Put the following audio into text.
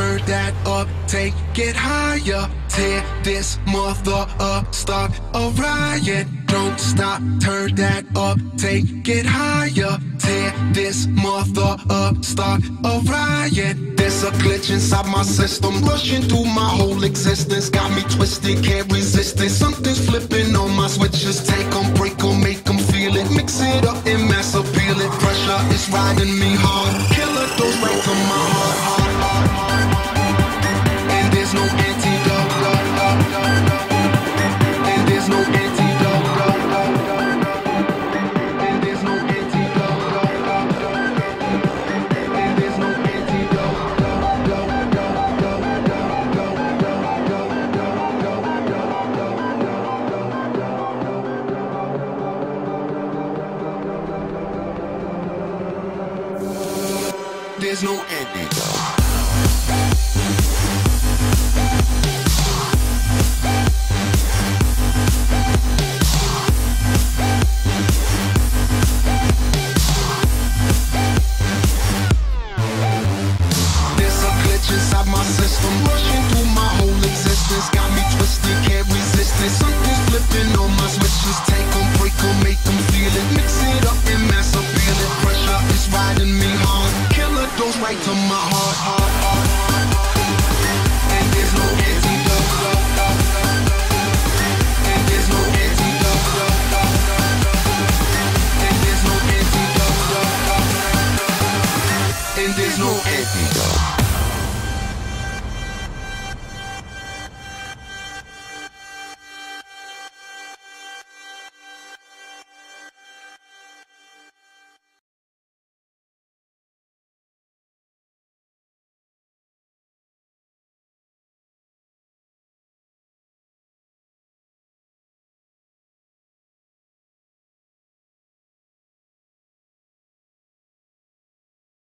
turn that up, take it higher. Tear this mother up, start a riot. Don't stop, turn that up, take it higher. Tear this mother up, start a riot. There's a glitch inside my system, rushing through my whole existence. Got me twisted, can't resist it. Something's flipping there's no ending. to my heart.